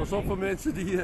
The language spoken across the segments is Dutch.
Eu sou o Fluminense de.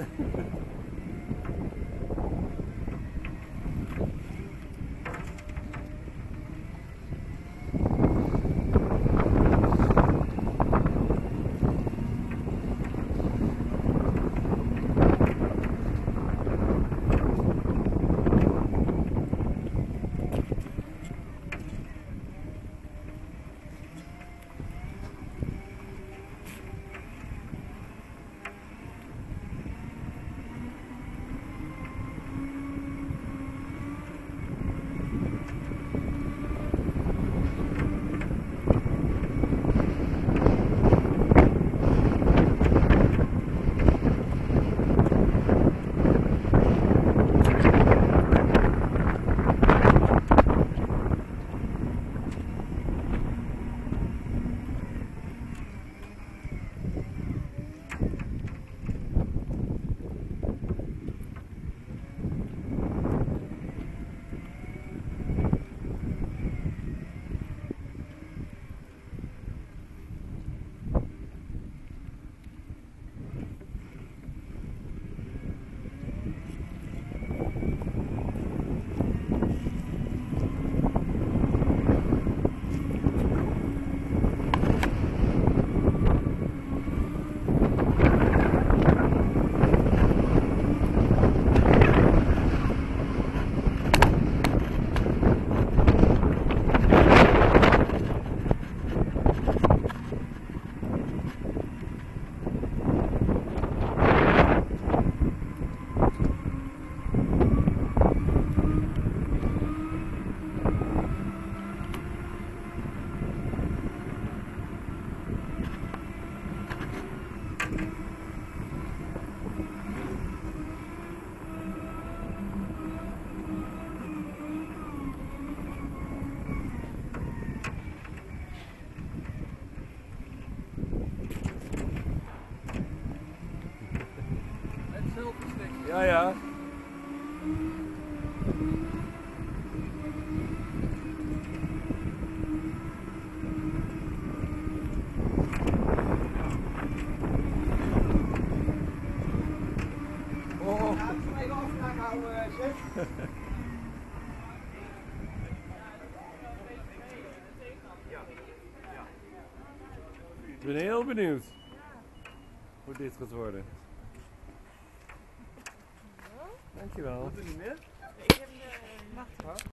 Eh, Hetzelfde stukje. Ja, ja. Oh, Even afvragen houden, zeg. ik ben heel benieuwd hoe dit gaat worden. Dankjewel. Doe niet meer. Ik heb de een